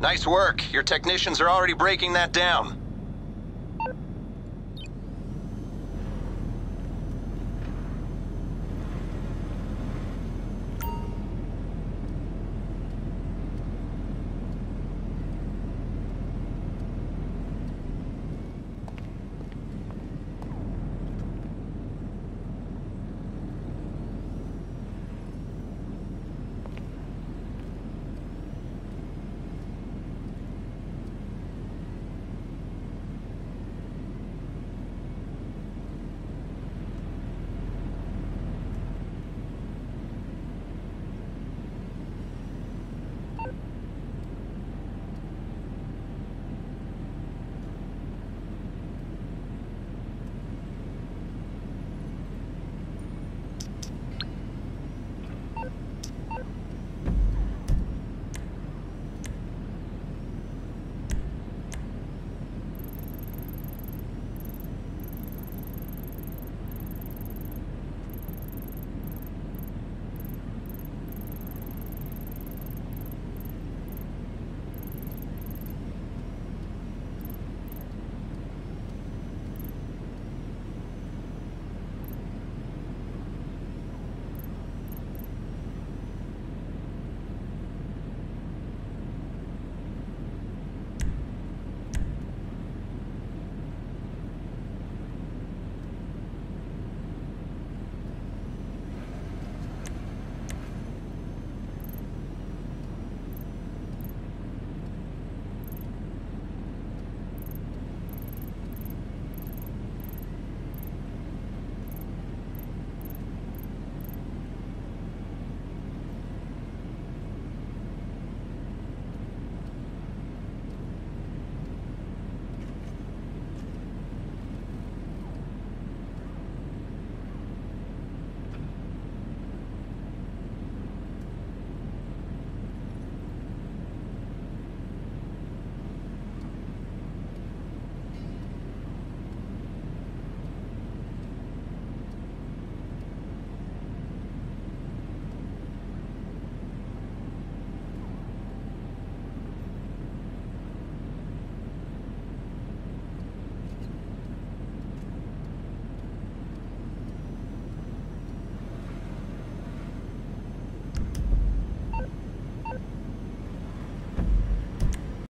Nice work. Your technicians are already breaking that down.